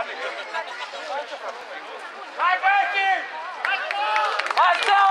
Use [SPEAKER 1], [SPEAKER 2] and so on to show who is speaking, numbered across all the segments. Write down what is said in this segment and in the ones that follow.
[SPEAKER 1] Hai, Becky!
[SPEAKER 2] Hai, Steaua!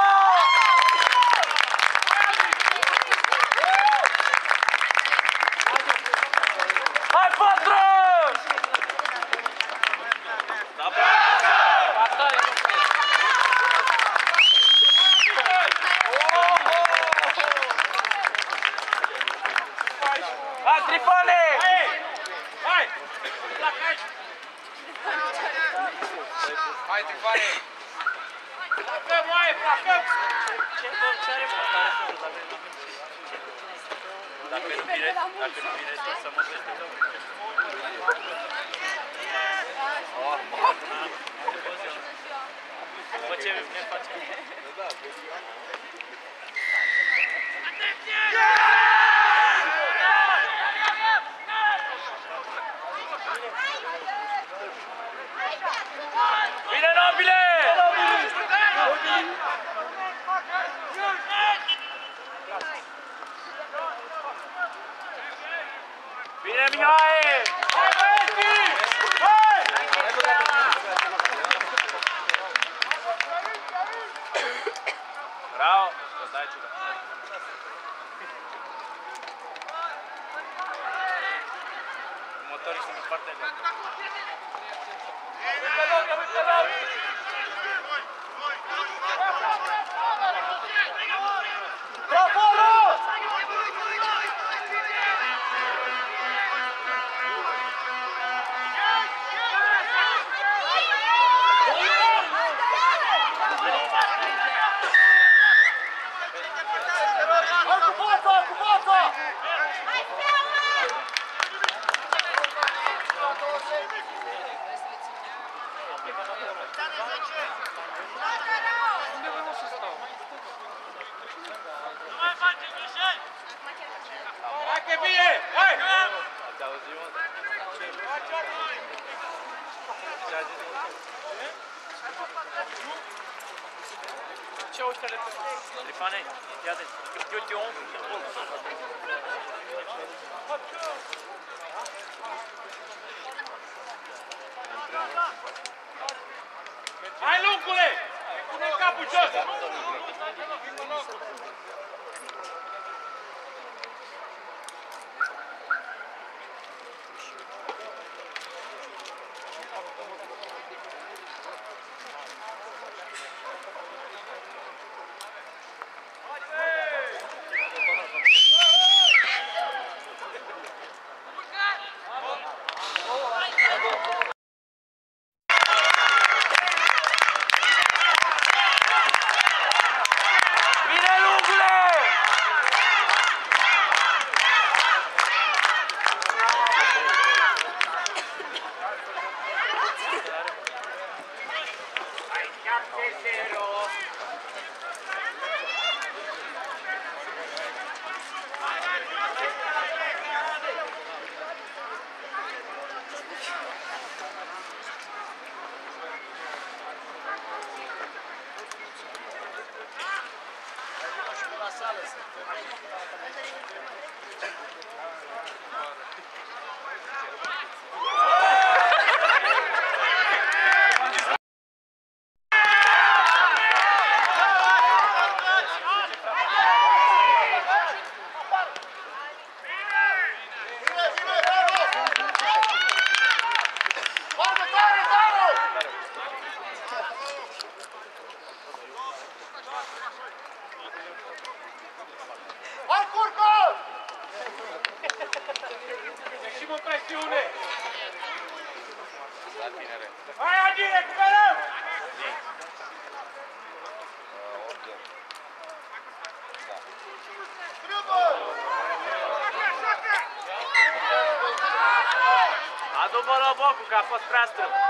[SPEAKER 1] Că
[SPEAKER 2] a fost prea strâmb.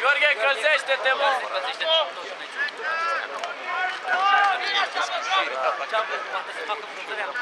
[SPEAKER 2] Gheorghe, încălzește-te, mă!
[SPEAKER 3] Ce-am vrut, poate să facă frunzărea în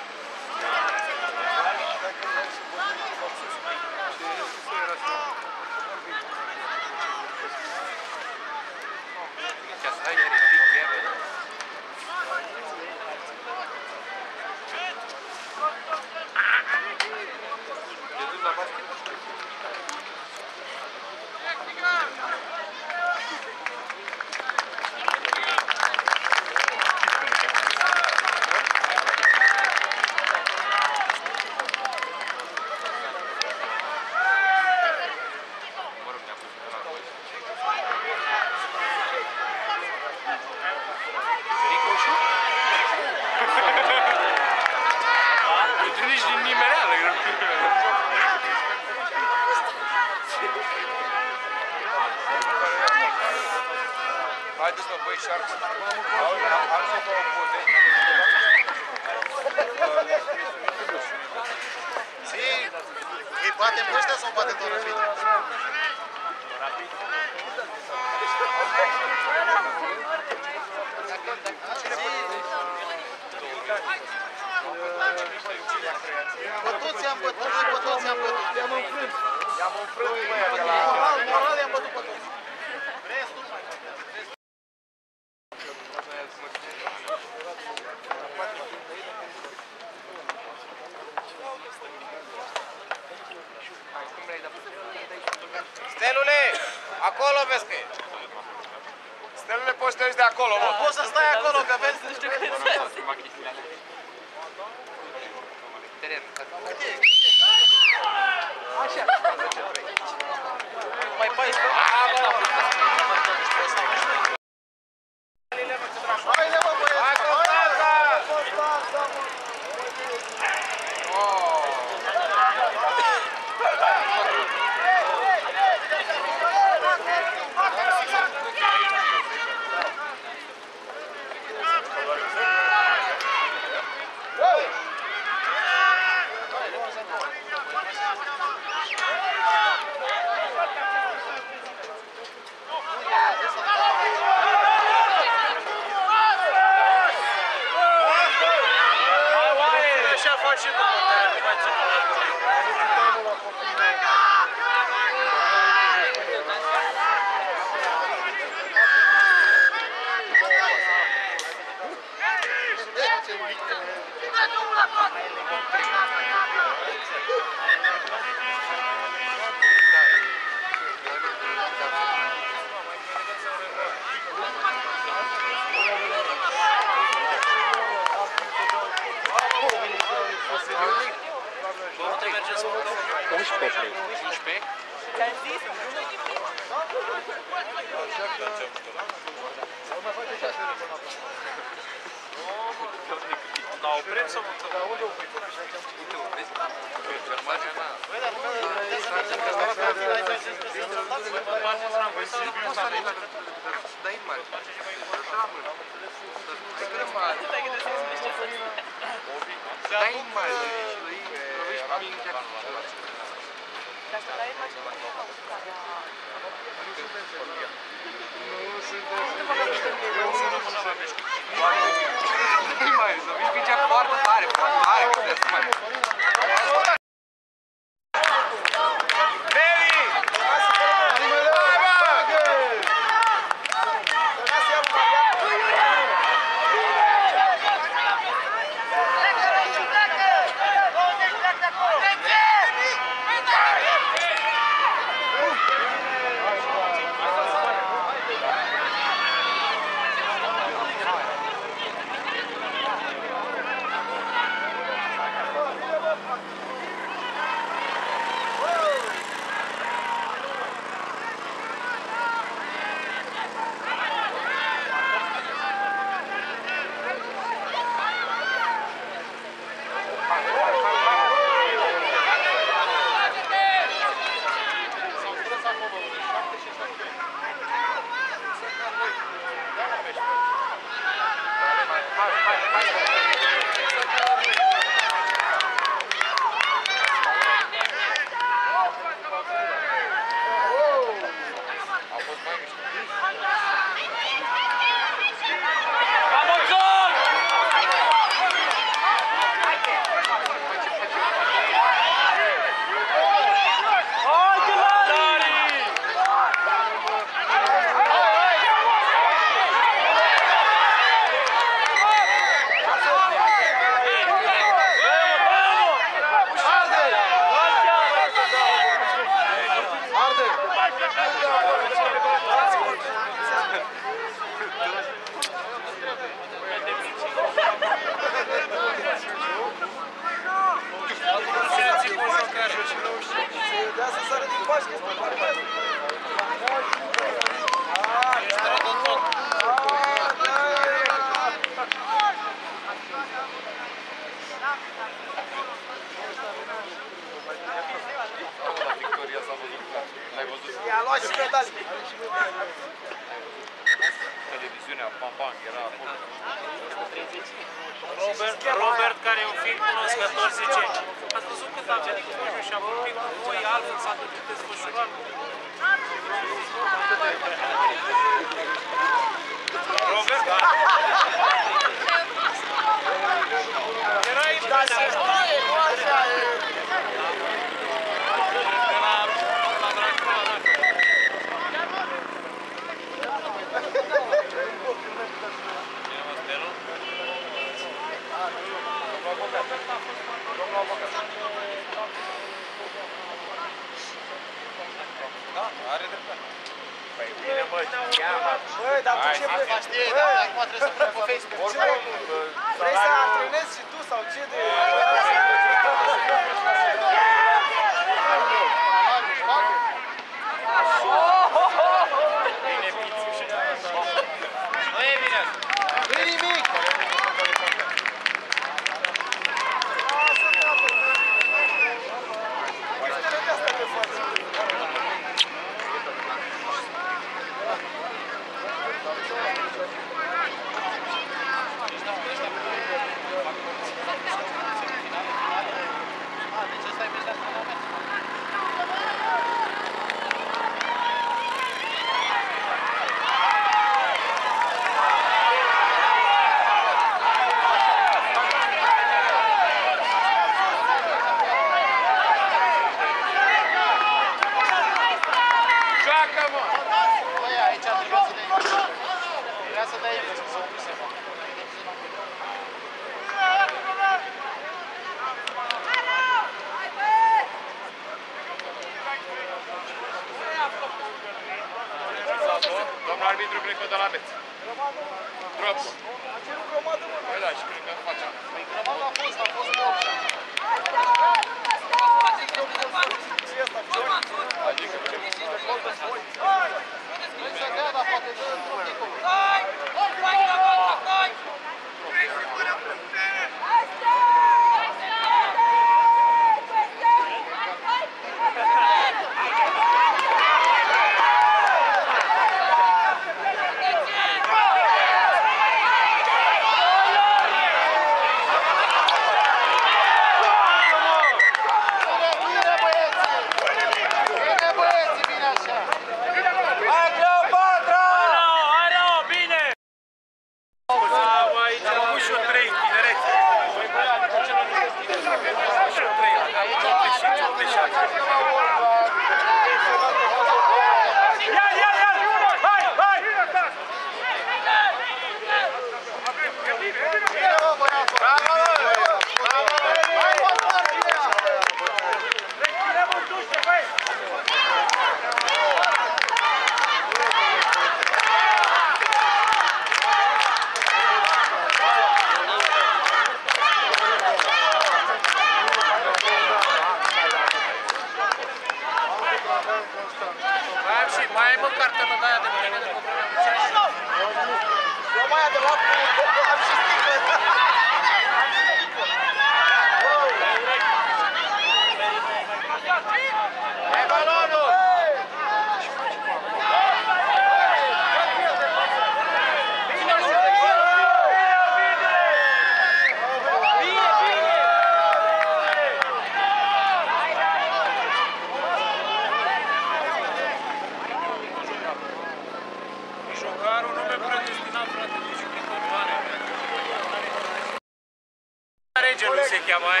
[SPEAKER 3] mai.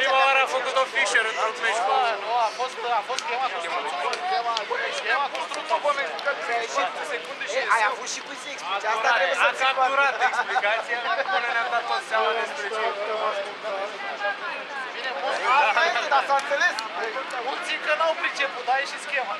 [SPEAKER 3] Prima oară a făcut-o Fischer într-un meci cu...
[SPEAKER 4] Nu, a fost, a fost chema cu struțul. Chema cu struțul pe meci,
[SPEAKER 5] că a ieșit cu secunde și Ai avut și cum se explice, asta trebuie să-ți
[SPEAKER 3] A capturat explicația, până ne-am dat tot seama despre ce.
[SPEAKER 4] Bine, bun,
[SPEAKER 5] asta este, dar s-a înțeles.
[SPEAKER 4] Mulți încă n-au priceput, dar e și schema.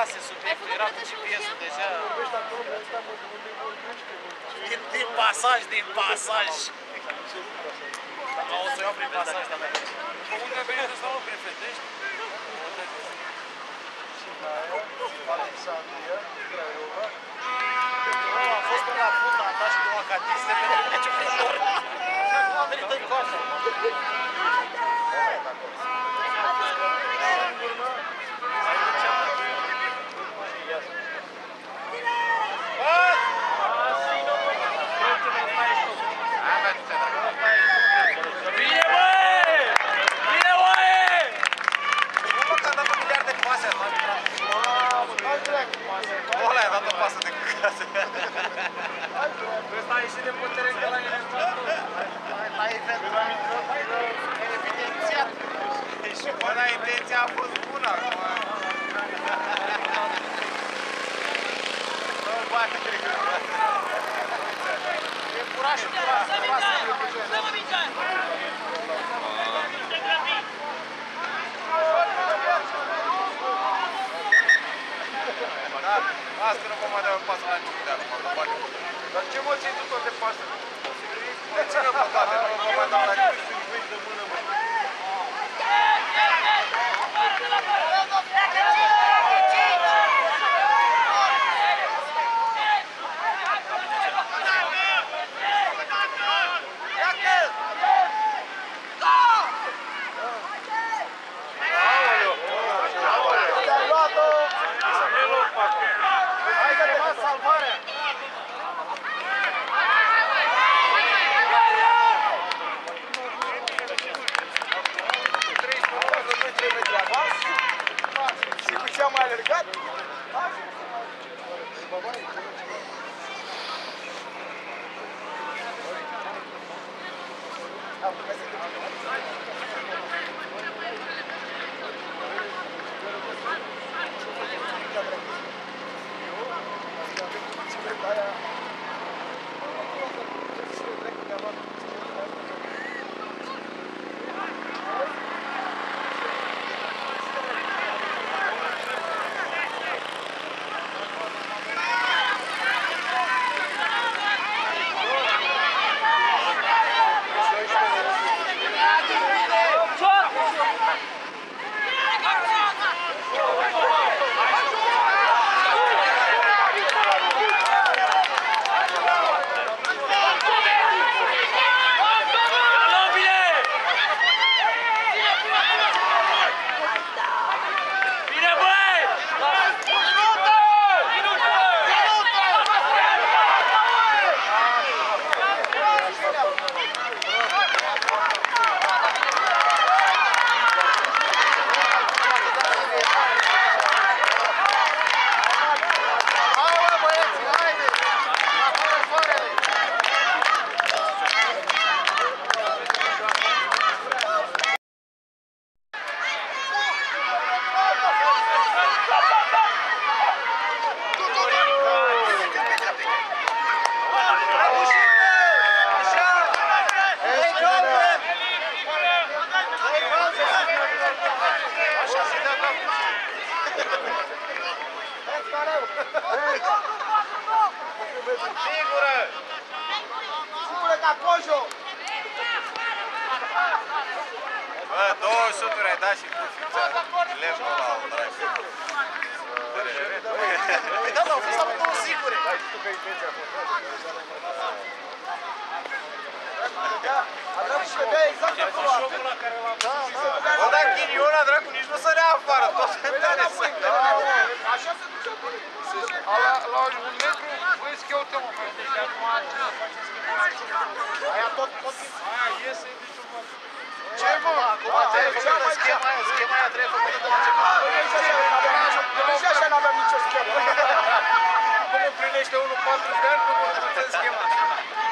[SPEAKER 2] класі собі грати GPS десь. Ти пасаж, ти пасаж. А оце я припасаж на мене. Unde vedeți să o prefetești?
[SPEAKER 4] Alexandria, Craiova.
[SPEAKER 2] Nu, a fost până la puta, a dat și două acadiste, pentru că ce
[SPEAKER 5] vreau. Și acum a
[SPEAKER 4] venit în coașă. Pasă
[SPEAKER 5] de căcase.
[SPEAKER 2] Ăsta a ieșit de putere de la el.
[SPEAKER 4] Ai evidențiat.
[SPEAKER 5] Și până intenția a fost bună acum. Nu bate, cred că.
[SPEAKER 4] E furașul, furașul, furașul.
[SPEAKER 5] Da, asta nu vă mai dau pasă la început de acum, că bate. Dar ce mă ții tu toate pasele? Le ține pe toate, nu vă mai dau la început.
[SPEAKER 4] Ți-ai 40 de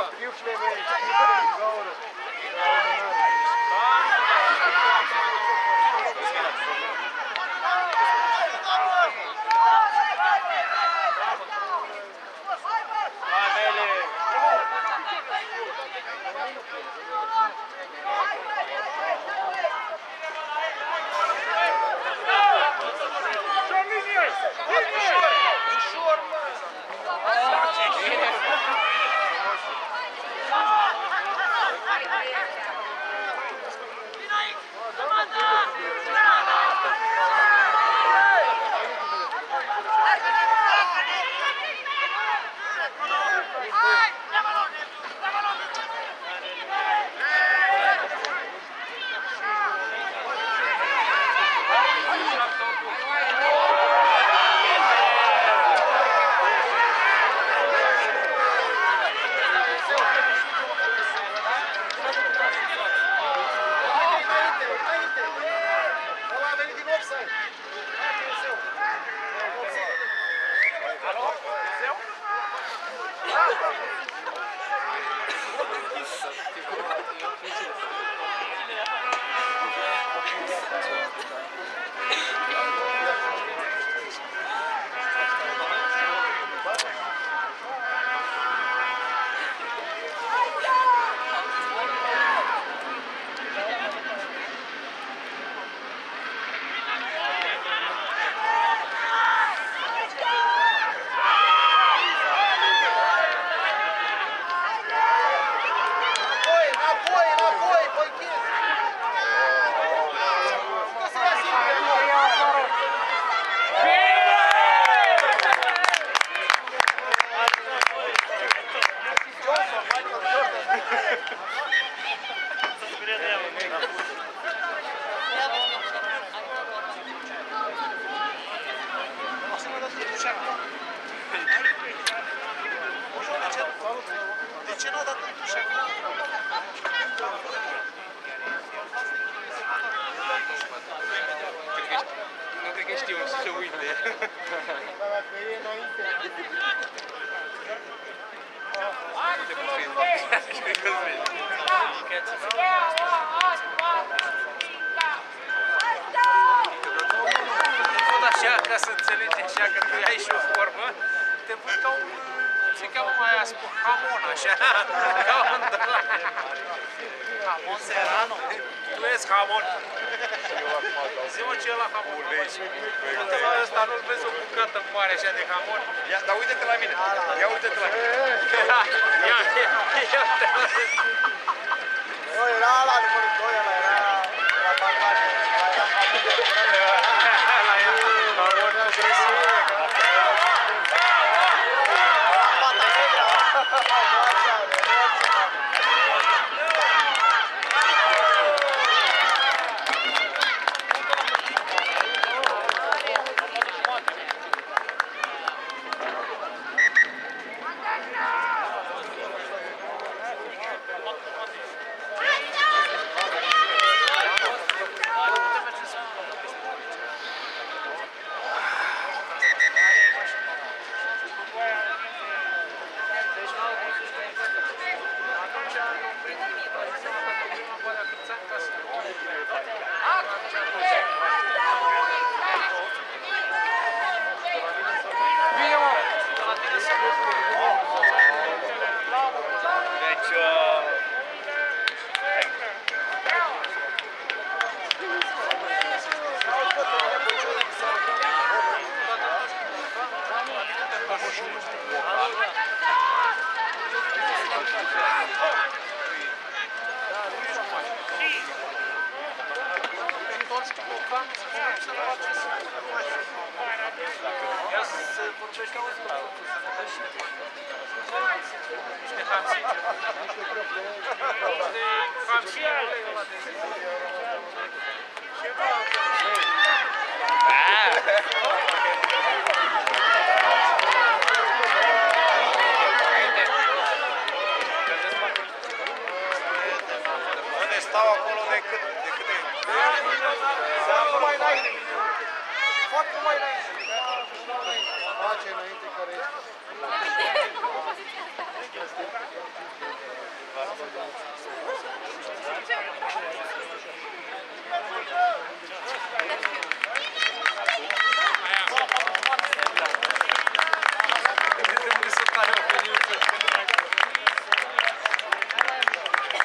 [SPEAKER 5] You flip
[SPEAKER 4] it. You put it
[SPEAKER 3] in gold.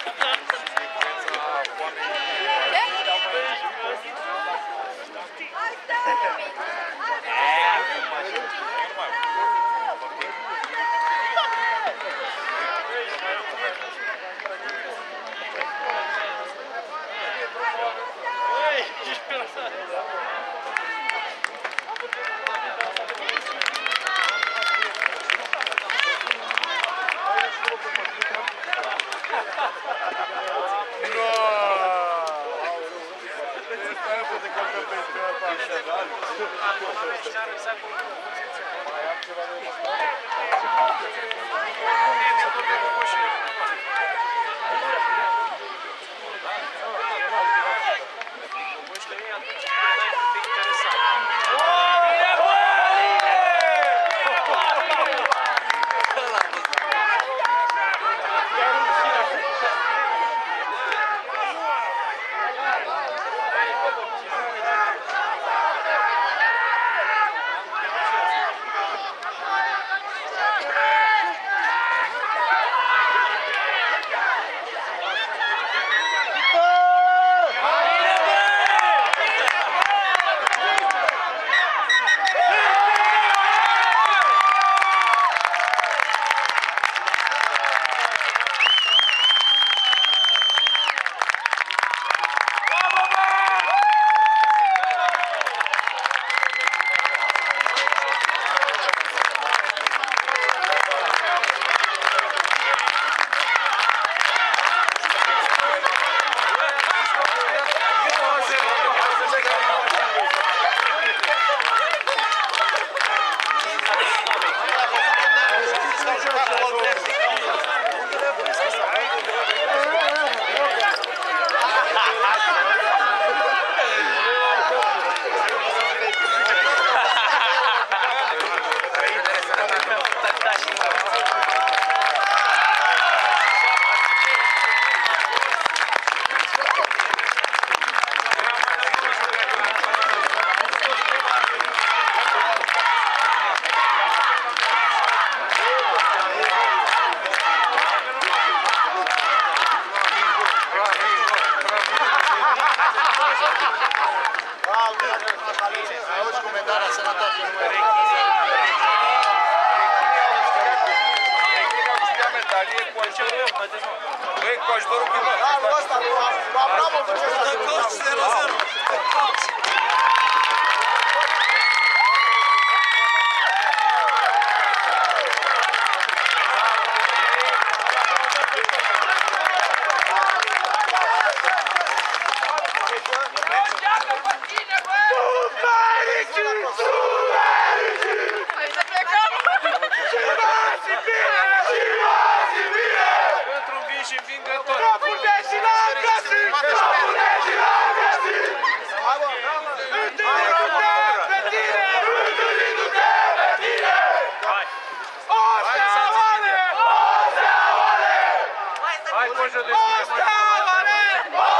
[SPEAKER 3] Yeah. 是，是是是。Polska! Walet!